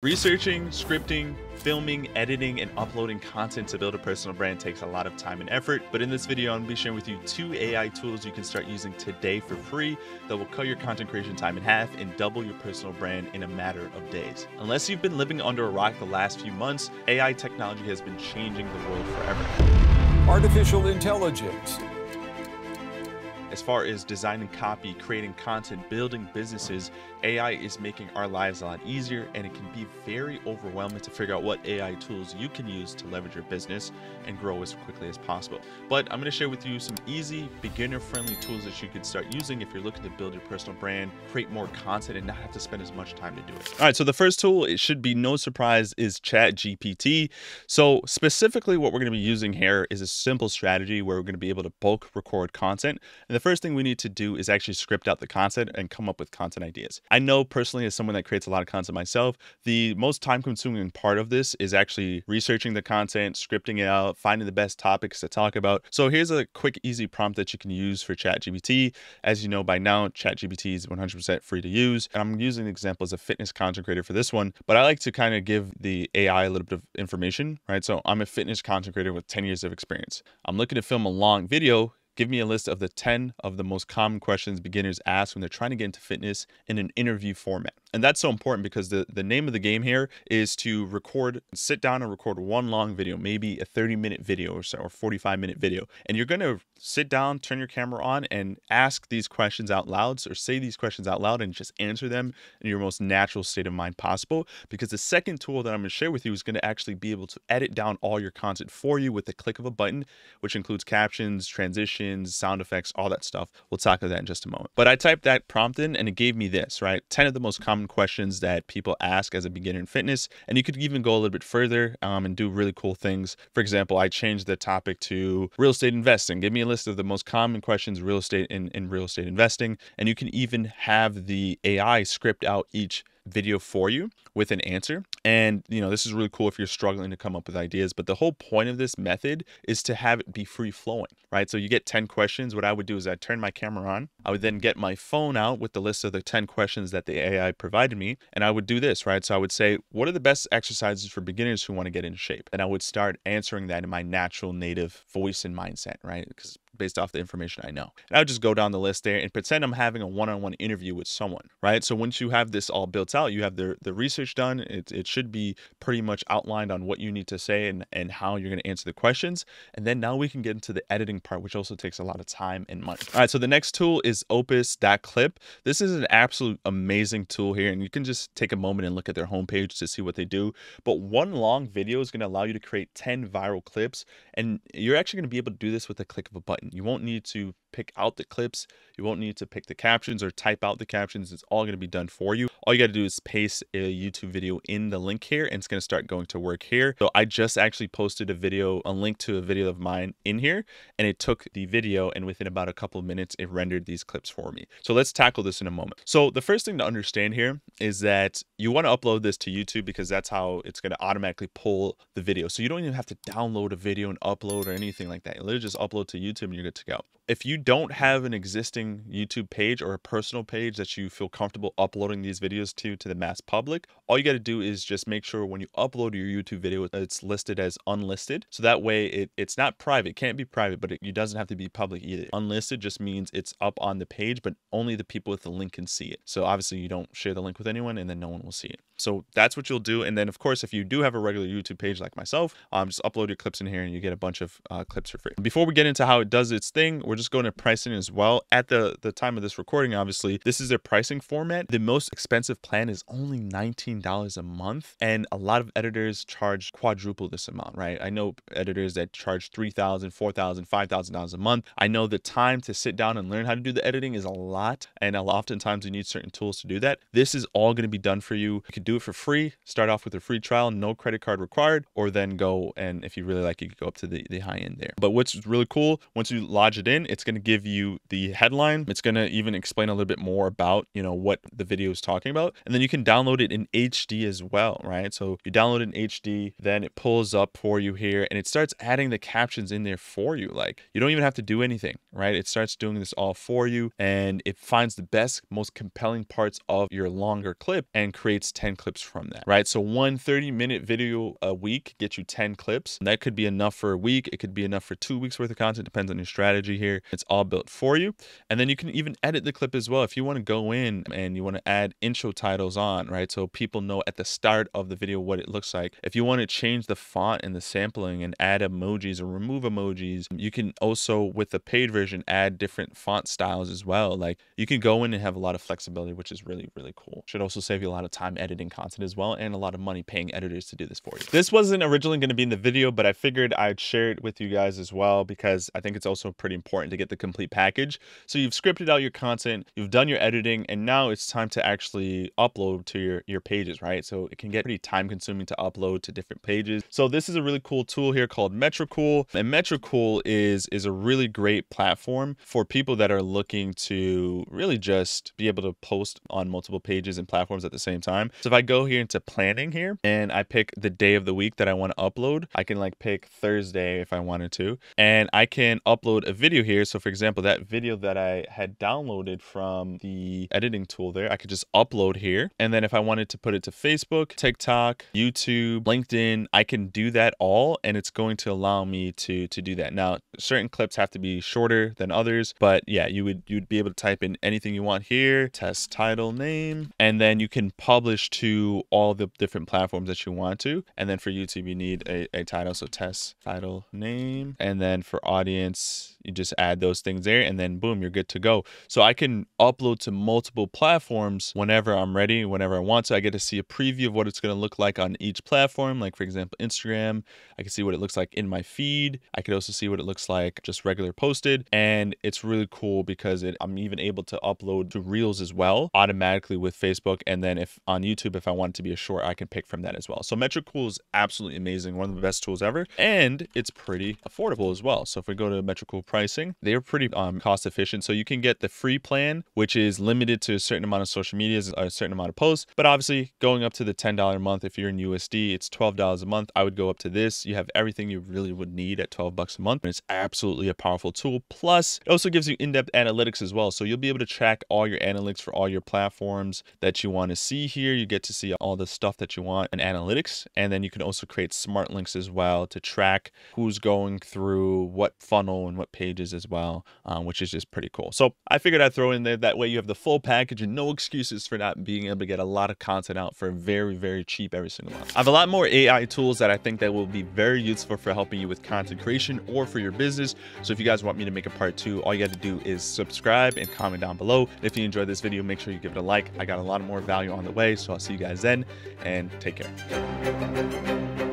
Researching, scripting, filming, editing, and uploading content to build a personal brand takes a lot of time and effort, but in this video I'm to be sharing with you two AI tools you can start using today for free that will cut your content creation time in half and double your personal brand in a matter of days. Unless you've been living under a rock the last few months, AI technology has been changing the world forever. Artificial intelligence as far as designing copy, creating content, building businesses, AI is making our lives a lot easier and it can be very overwhelming to figure out what AI tools you can use to leverage your business and grow as quickly as possible. But I'm going to share with you some easy, beginner friendly tools that you can start using if you're looking to build your personal brand, create more content, and not have to spend as much time to do it. All right, so the first tool, it should be no surprise, is ChatGPT. So, specifically, what we're going to be using here is a simple strategy where we're going to be able to bulk record content. And the first thing we need to do is actually script out the content and come up with content ideas. I know personally, as someone that creates a lot of content myself, the most time consuming part of this is actually researching the content, scripting it out, finding the best topics to talk about. So here's a quick, easy prompt that you can use for ChatGPT. As you know by now, ChatGPT is 100% free to use. And I'm using an example as a fitness content creator for this one, but I like to kind of give the AI a little bit of information, right? So I'm a fitness content creator with 10 years of experience. I'm looking to film a long video Give me a list of the 10 of the most common questions beginners ask when they're trying to get into fitness in an interview format. And that's so important because the, the name of the game here is to record, sit down and record one long video, maybe a 30 minute video or so, or 45 minute video. And you're going to sit down, turn your camera on, and ask these questions out loud or say these questions out loud and just answer them in your most natural state of mind possible. Because the second tool that I'm going to share with you is going to actually be able to edit down all your content for you with the click of a button, which includes captions, transitions sound effects, all that stuff. We'll talk about that in just a moment. But I typed that prompt in and it gave me this, right? 10 of the most common questions that people ask as a beginner in fitness. And you could even go a little bit further um, and do really cool things. For example, I changed the topic to real estate investing. Give me a list of the most common questions real estate in, in real estate investing. And you can even have the AI script out each video for you with an answer. And, you know, this is really cool if you're struggling to come up with ideas. But the whole point of this method is to have it be free flowing, right? So you get 10 questions. What I would do is I'd turn my camera on. I would then get my phone out with the list of the 10 questions that the AI provided me. And I would do this, right? So I would say, what are the best exercises for beginners who want to get in shape? And I would start answering that in my natural native voice and mindset, right? Because based off the information I know. And I would just go down the list there and pretend I'm having a one-on-one interview with someone, right? So once you have this all built out, you have the, the research done. It, it should be pretty much outlined on what you need to say and, and how you're going to answer the questions. And then now we can get into the editing part, which also takes a lot of time and money. All right, so the next tool is Opus.clip. This is an absolute amazing tool here, and you can just take a moment and look at their homepage to see what they do. But one long video is going to allow you to create 10 viral clips, and you're actually going to be able to do this with a click of a button. You won't need to pick out the clips. You won't need to pick the captions or type out the captions. It's all going to be done for you. All you got to do is paste a YouTube video in the link here and it's going to start going to work here. So I just actually posted a video, a link to a video of mine in here and it took the video and within about a couple of minutes, it rendered these clips for me. So let's tackle this in a moment. So the first thing to understand here is that you want to upload this to YouTube because that's how it's going to automatically pull the video. So you don't even have to download a video and upload or anything like that. You literally just upload to YouTube and you're good to go if you don't have an existing YouTube page or a personal page that you feel comfortable uploading these videos to to the mass public, all you got to do is just make sure when you upload your YouTube video, it's listed as unlisted. So that way it, it's not private, it can't be private, but it, it doesn't have to be public either. Unlisted just means it's up on the page, but only the people with the link can see it. So obviously you don't share the link with anyone and then no one will see it. So that's what you'll do. And then of course, if you do have a regular YouTube page like myself, um, just upload your clips in here and you get a bunch of uh, clips for free. Before we get into how it does its thing, we're just going to pricing as well. At the, the time of this recording, obviously, this is their pricing format. The most expensive plan is only $19 a month. And a lot of editors charge quadruple this amount, right? I know editors that charge $3,000, $4,000, $5,000 a month. I know the time to sit down and learn how to do the editing is a lot. And oftentimes you need certain tools to do that. This is all going to be done for you. You do it for free. Start off with a free trial, no credit card required, or then go and if you really like, you could go up to the, the high end there. But what's really cool, once you lodge it in, it's going to give you the headline. It's going to even explain a little bit more about, you know, what the video is talking about. And then you can download it in HD as well, right? So you download it in HD, then it pulls up for you here and it starts adding the captions in there for you. Like you don't even have to do anything, right? It starts doing this all for you and it finds the best, most compelling parts of your longer clip and creates 10 clips from that, right? So one 30 minute video a week gets you 10 clips. And That could be enough for a week. It could be enough for two weeks worth of content. Depends on your strategy here. It's all built for you. And then you can even edit the clip as well. If you want to go in and you want to add intro titles on, right? So people know at the start of the video what it looks like. If you want to change the font and the sampling and add emojis or remove emojis, you can also with the paid version add different font styles as well. Like you can go in and have a lot of flexibility, which is really, really cool. Should also save you a lot of time editing content as well and a lot of money paying editors to do this for you. This wasn't originally going to be in the video, but I figured I'd share it with you guys as well because I think it's also pretty important to get the complete package. So you've scripted out your content, you've done your editing, and now it's time to actually upload to your, your pages, right? So it can get pretty time consuming to upload to different pages. So this is a really cool tool here called Metricool. And Metricool is, is a really great platform for people that are looking to really just be able to post on multiple pages and platforms at the same time. So if I go here into planning here and I pick the day of the week that I want to upload, I can like pick Thursday if I wanted to, and I can upload a video here. So for example, that video that I had downloaded from the editing tool there, I could just upload here. And then if I wanted to put it to Facebook, TikTok, YouTube, LinkedIn, I can do that all and it's going to allow me to to do that. Now, certain clips have to be shorter than others, but yeah, you would you'd be able to type in anything you want here, test title name, and then you can publish to all the different platforms that you want to. And then for YouTube, you need a, a title, so test title name, and then for audience, you just add those things there and then boom, you're good to go. So I can upload to multiple platforms whenever I'm ready, whenever I want to. I get to see a preview of what it's going to look like on each platform. Like for example, Instagram, I can see what it looks like in my feed. I could also see what it looks like just regular posted. And it's really cool because it, I'm even able to upload to Reels as well automatically with Facebook. And then if on YouTube, if I want it to be a short, I can pick from that as well. So Metricool is absolutely amazing. One of the best tools ever. And it's pretty affordable as well. So if we go to Metricool pricing, they're pretty um, cost efficient. So you can get the free plan, which is limited to a certain amount of social medias, a certain amount of posts. But obviously, going up to the $10 a month, if you're in USD, it's $12 a month. I would go up to this. You have everything you really would need at 12 bucks a month. And it's absolutely a powerful tool. Plus, it also gives you in-depth analytics as well. So you'll be able to track all your analytics for all your platforms that you want to see here. You get to see all the stuff that you want in analytics. And then you can also create smart links as well to track who's going through what funnel and what pages as well, um, which is just pretty cool. So I figured I'd throw in there that way you have the full package and no excuses for not being able to get a lot of content out for very, very cheap every single month. I have a lot more AI tools that I think that will be very useful for helping you with content creation or for your business. So if you guys want me to make a part two, all you have to do is subscribe and comment down below. If you enjoyed this video, make sure you give it a like. I got a lot more value on the way. So I'll see you guys then and take care.